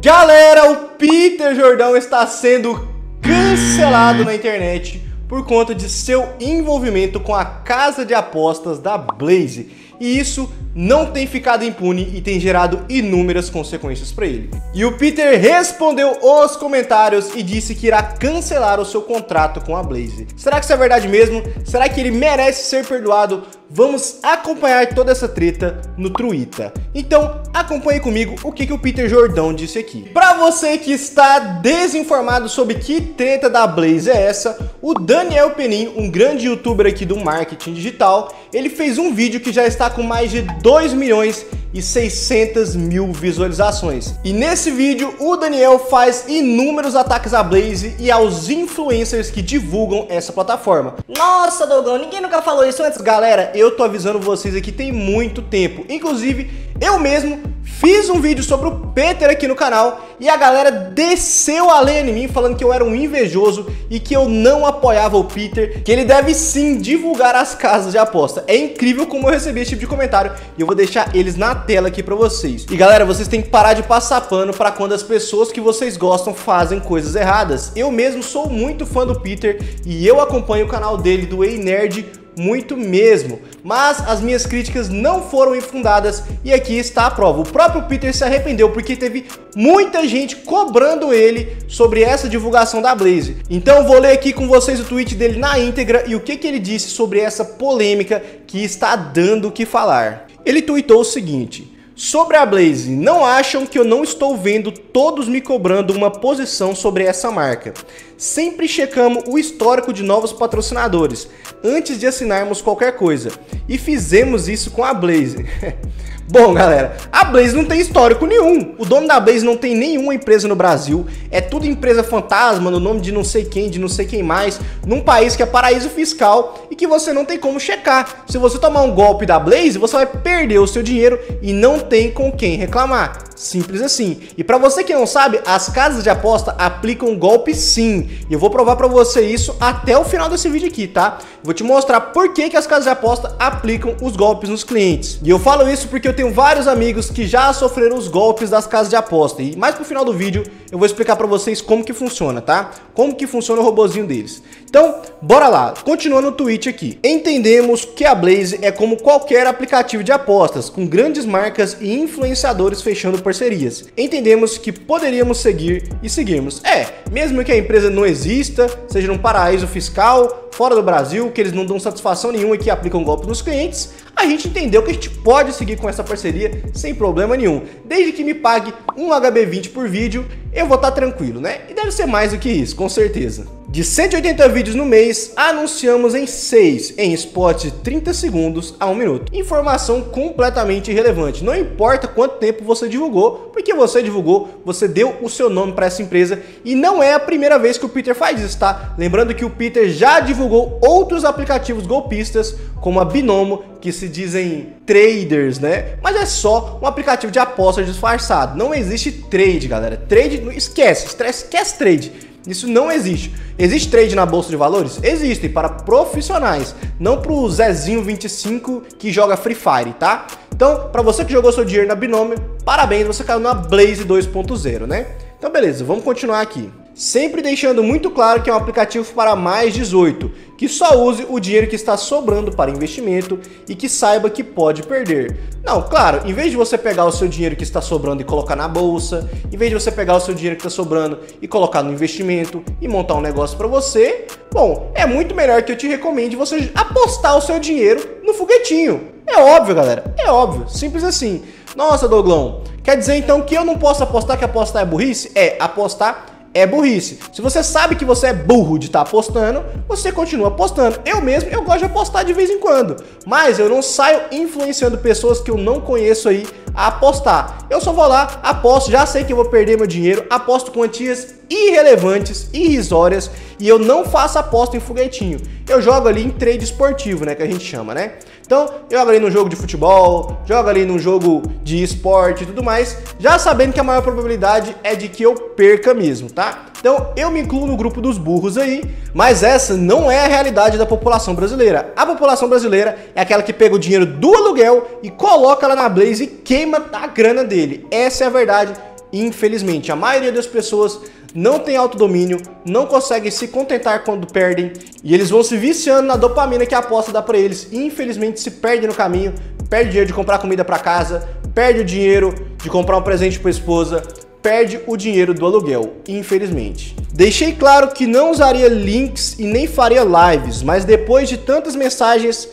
Galera, o Peter Jordão está sendo cancelado na internet por conta de seu envolvimento com a casa de apostas da Blaze. E isso não tem ficado impune e tem gerado inúmeras consequências para ele. E o Peter respondeu os comentários e disse que irá cancelar o seu contrato com a Blaze. Será que isso é verdade mesmo? Será que ele merece ser perdoado? Vamos acompanhar toda essa treta no Twitter. Então, acompanhe comigo o que, que o Peter Jordão disse aqui. Para você que está desinformado sobre que treta da Blaze é essa, o Daniel Penin, um grande youtuber aqui do marketing digital, ele fez um vídeo que já está com mais de 2 milhões e 600 mil visualizações. E nesse vídeo, o Daniel faz inúmeros ataques à Blaze e aos influencers que divulgam essa plataforma. Nossa, Dogão, ninguém nunca falou isso antes. Galera, eu tô avisando vocês aqui tem muito tempo. Inclusive, eu mesmo Fiz um vídeo sobre o Peter aqui no canal e a galera desceu a lenha em mim falando que eu era um invejoso e que eu não apoiava o Peter, que ele deve sim divulgar as casas de aposta. É incrível como eu recebi esse tipo de comentário e eu vou deixar eles na tela aqui pra vocês. E galera, vocês têm que parar de passar pano pra quando as pessoas que vocês gostam fazem coisas erradas. Eu mesmo sou muito fã do Peter e eu acompanho o canal dele do Ei Nerd muito mesmo. Mas as minhas críticas não foram infundadas e aqui está a prova. O próprio Peter se arrependeu porque teve muita gente cobrando ele sobre essa divulgação da Blaze. Então vou ler aqui com vocês o tweet dele na íntegra e o que, que ele disse sobre essa polêmica que está dando o que falar. Ele tweetou o seguinte: Sobre a Blaze, não acham que eu não estou vendo todos me cobrando uma posição sobre essa marca. Sempre checamos o histórico de novos patrocinadores antes de assinarmos qualquer coisa. E fizemos isso com a Blaze. Bom, galera, a Blaze não tem histórico nenhum. O dono da Blaze não tem nenhuma empresa no Brasil. É tudo empresa fantasma, no nome de não sei quem, de não sei quem mais, num país que é paraíso fiscal e que você não tem como checar. Se você tomar um golpe da Blaze, você vai perder o seu dinheiro e não tem com quem reclamar. Simples assim. E para você que não sabe, as casas de aposta aplicam golpe sim. E eu vou provar para você isso até o final desse vídeo aqui, tá? Vou te mostrar por que, que as casas de aposta aplicam os golpes nos clientes. E eu falo isso porque eu tenho vários amigos que já sofreram os golpes das casas de aposta. E mais pro final do vídeo eu vou explicar para vocês como que funciona, tá? Como que funciona o robozinho deles. Então, bora lá. Continuando o tweet aqui. Entendemos que a Blaze é como qualquer aplicativo de apostas, com grandes marcas e influenciadores fechando parcerias. Entendemos que poderíamos seguir e seguirmos. É, mesmo que a empresa não exista, seja num paraíso fiscal, fora do Brasil, que eles não dão satisfação nenhuma e que aplicam golpes nos clientes, a gente entendeu que a gente pode seguir com essa parceria sem problema nenhum. Desde que me pague um HB20 por vídeo, eu vou estar tá tranquilo, né? E deve ser mais do que isso, com certeza. De 180 vídeos no mês, anunciamos em 6 em spots de 30 segundos a 1 minuto. Informação completamente irrelevante. Não importa quanto tempo você divulgou, porque você divulgou, você deu o seu nome para essa empresa e não é a primeira vez que o Peter faz isso, tá? Lembrando que o Peter já divulgou outros aplicativos golpistas, como a Binomo, que se dizem traders, né? Mas é só um aplicativo de apostas disfarçado. Não existe trade, galera. Trade, esquece, esquece trade. Isso não existe. Existe trade na bolsa de valores? Existem para profissionais, não para o Zezinho 25 que joga Free Fire, tá? Então, para você que jogou seu dinheiro na Binômio, parabéns, você caiu na Blaze 2.0, né? Então, beleza, vamos continuar aqui sempre deixando muito claro que é um aplicativo para mais 18, que só use o dinheiro que está sobrando para investimento e que saiba que pode perder. Não, claro, em vez de você pegar o seu dinheiro que está sobrando e colocar na bolsa, em vez de você pegar o seu dinheiro que está sobrando e colocar no investimento e montar um negócio para você, bom, é muito melhor que eu te recomende você apostar o seu dinheiro no foguetinho. É óbvio, galera, é óbvio, simples assim. Nossa, Doglão, quer dizer então que eu não posso apostar que apostar é burrice? É, apostar é burrice. Se você sabe que você é burro de estar tá apostando, você continua apostando. Eu mesmo, eu gosto de apostar de vez em quando, mas eu não saio influenciando pessoas que eu não conheço aí a apostar. Eu só vou lá, aposto, já sei que eu vou perder meu dinheiro, aposto quantias irrelevantes, irrisórias, e eu não faço aposta em foguetinho. Eu jogo ali em trade esportivo, né, que a gente chama, né? Então, eu jogo ali no jogo de futebol, jogo ali no jogo de esporte e tudo mais, já sabendo que a maior probabilidade é de que eu perca mesmo, tá? Então, eu me incluo no grupo dos burros aí, mas essa não é a realidade da população brasileira. A população brasileira é aquela que pega o dinheiro do aluguel e coloca lá na Blaze e queima a grana dele. Essa é a verdade Infelizmente, a maioria das pessoas não tem autodomínio, não conseguem se contentar quando perdem e eles vão se viciando na dopamina que a aposta dá para eles. E infelizmente se perde no caminho, perde dinheiro de comprar comida para casa, perde o dinheiro de comprar um presente para esposa, perde o dinheiro do aluguel, infelizmente. Deixei claro que não usaria links e nem faria lives, mas depois de tantas mensagens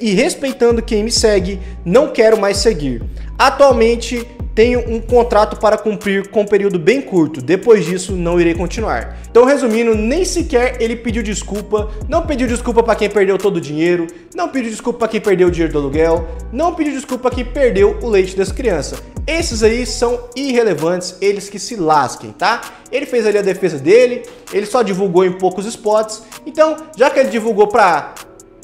e respeitando quem me segue, não quero mais seguir. Atualmente tenho um contrato para cumprir com um período bem curto. Depois disso, não irei continuar. Então, resumindo, nem sequer ele pediu desculpa, não pediu desculpa para quem perdeu todo o dinheiro, não pediu desculpa para quem perdeu o dinheiro do aluguel, não pediu desculpa para quem perdeu o leite das crianças. Esses aí são irrelevantes, eles que se lasquem, tá? Ele fez ali a defesa dele, ele só divulgou em poucos spots. Então, já que ele divulgou para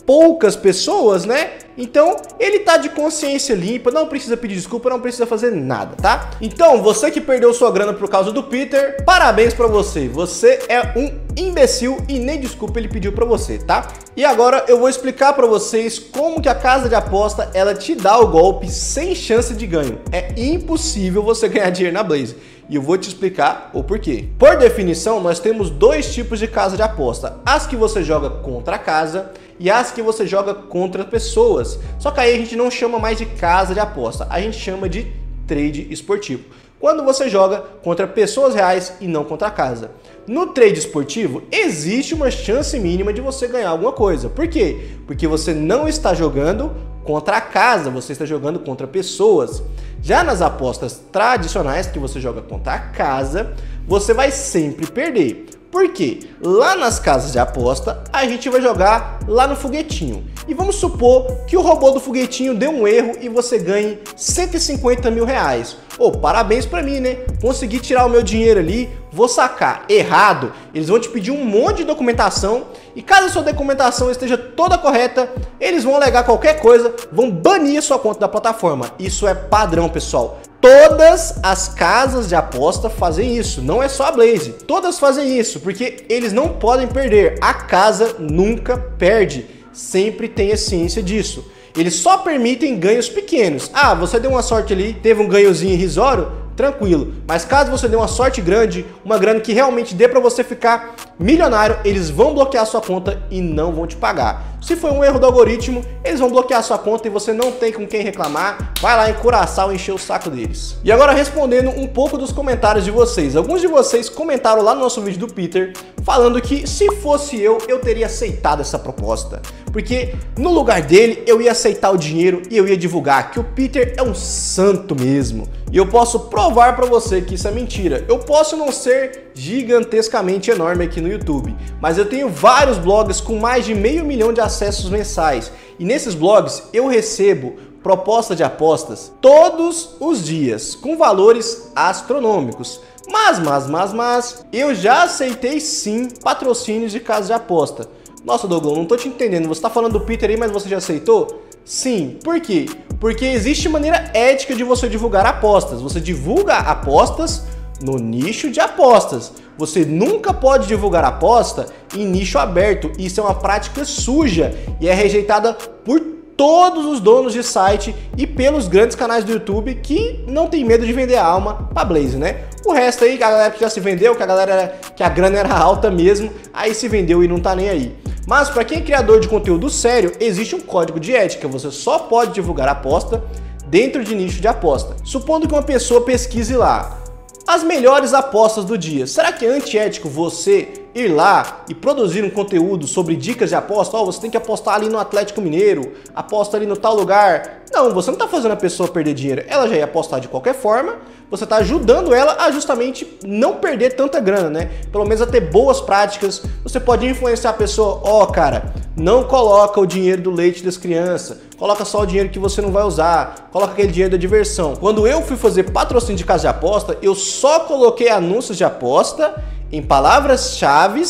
poucas pessoas, né? Então, ele tá de consciência limpa, não precisa pedir desculpa, não precisa fazer nada, tá? Então, você que perdeu sua grana por causa do Peter, parabéns para você. Você é um imbecil e nem desculpa ele pediu para você, tá? E agora eu vou explicar para vocês como que a casa de aposta, ela te dá o golpe sem chance de ganho. É impossível você ganhar dinheiro na Blaze. E eu vou te explicar o porquê. Por definição, nós temos dois tipos de casa de aposta: as que você joga contra a casa e as que você joga contra pessoas. Só que aí a gente não chama mais de casa de aposta, a gente chama de trade esportivo. Quando você joga contra pessoas reais e não contra a casa. No trade esportivo, existe uma chance mínima de você ganhar alguma coisa. Por quê? Porque você não está jogando contra a casa, você está jogando contra pessoas. Já nas apostas tradicionais, que você joga contra a casa, você vai sempre perder. Por quê? Lá nas casas de aposta, a gente vai jogar lá no foguetinho. E vamos supor que o robô do foguetinho deu um erro e você ganhe 150 mil reais. Ô, oh, parabéns para mim, né? Consegui tirar o meu dinheiro ali, vou sacar. Errado, eles vão te pedir um monte de documentação e caso a sua documentação esteja toda correta, eles vão alegar qualquer coisa, vão banir a sua conta da plataforma. Isso é padrão, pessoal. Todas as casas de aposta fazem isso, não é só a Blaze. Todas fazem isso, porque eles não podem perder. A casa nunca perde. Sempre tem a ciência disso. Eles só permitem ganhos pequenos. Ah, você deu uma sorte ali, teve um ganhozinho irrisório, tranquilo. Mas caso você dê uma sorte grande, uma grana que realmente dê para você ficar milionário, eles vão bloquear sua conta e não vão te pagar. Se foi um erro do algoritmo, eles vão bloquear sua conta e você não tem com quem reclamar. Vai lá em Curaçao encher o saco deles. E agora respondendo um pouco dos comentários de vocês. Alguns de vocês comentaram lá no nosso vídeo do Peter falando que se fosse eu, eu teria aceitado essa proposta. Porque no lugar dele, eu ia aceitar o dinheiro e eu ia divulgar que o Peter é um santo mesmo. E eu posso provar para você que isso é mentira. Eu posso não ser gigantescamente enorme aqui no YouTube, mas eu tenho vários blogs com mais de meio milhão de acessos mensais. E nesses blogs eu recebo proposta de apostas todos os dias, com valores astronômicos. Mas, mas, mas, mas, eu já aceitei sim patrocínios de casa de aposta. Nossa, Douglas, não tô te entendendo. Você tá falando do Peter aí, mas você já aceitou? Sim. Por quê? Porque existe maneira ética de você divulgar apostas. Você divulga apostas no nicho de apostas. Você nunca pode divulgar aposta em nicho aberto. Isso é uma prática suja e é rejeitada por todos os donos de site e pelos grandes canais do YouTube que não tem medo de vender a alma pra Blaze, né? O resto aí, a galera que já se vendeu, que a galera que a grana era alta mesmo, aí se vendeu e não tá nem aí. Mas para quem é criador de conteúdo sério, existe um código de ética. Você só pode divulgar aposta dentro de nicho de aposta. Supondo que uma pessoa pesquise lá as melhores apostas do dia. Será que é antiético você ir lá e produzir um conteúdo sobre dicas de aposta? Oh, você tem que apostar ali no Atlético Mineiro, aposta ali no tal lugar. Não, você não está fazendo a pessoa perder dinheiro. Ela já ia apostar de qualquer forma. Você está ajudando ela a justamente não perder tanta grana, né? Pelo menos a ter boas práticas. Você pode influenciar a pessoa, ó, oh, cara, não coloca o dinheiro do leite das crianças, coloca só o dinheiro que você não vai usar, coloca aquele dinheiro da diversão. Quando eu fui fazer patrocínio de casa de aposta, eu só coloquei anúncios de aposta em palavras-chave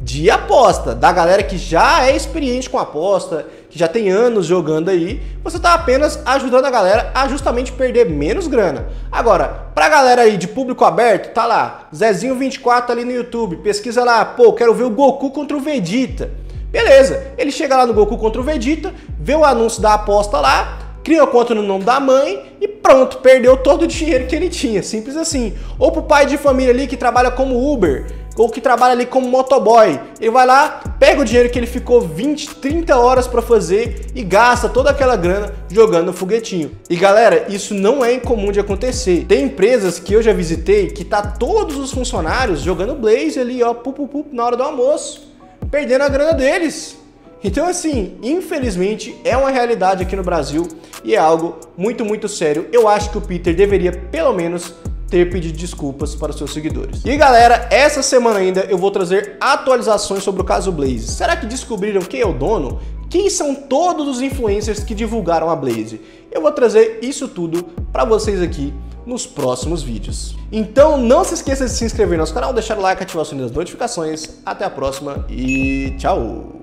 de aposta, da galera que já é experiente com aposta, que já tem anos jogando aí, você está apenas ajudando a galera a justamente perder menos grana. Agora, pra galera aí de público aberto, tá lá, Zezinho24 ali no YouTube, pesquisa lá, pô, quero ver o Goku contra o Vegeta. Beleza, ele chega lá no Goku contra o Vegeta, vê o anúncio da aposta lá, cria a conta no nome da mãe e pronto, perdeu todo o dinheiro que ele tinha, simples assim. Ou pro pai de família ali que trabalha como Uber, ou que trabalha ali como motoboy. Ele vai lá, pega o dinheiro que ele ficou 20, 30 horas para fazer e gasta toda aquela grana jogando foguetinho. E galera, isso não é incomum de acontecer. Tem empresas que eu já visitei que tá todos os funcionários jogando Blaze ali, ó, pup, pup, na hora do almoço, perdendo a grana deles. Então, assim, infelizmente é uma realidade aqui no Brasil e é algo muito, muito sério. Eu acho que o Peter deveria, pelo menos, ter pedido desculpas para os seus seguidores. E galera, essa semana ainda eu vou trazer atualizações sobre o caso Blaze. Será que descobriram quem é o dono? Quem são todos os influencers que divulgaram a Blaze? Eu vou trazer isso tudo para vocês aqui nos próximos vídeos. Então não se esqueça de se inscrever no nosso canal, deixar o like, ativar o sininho das notificações. Até a próxima e tchau!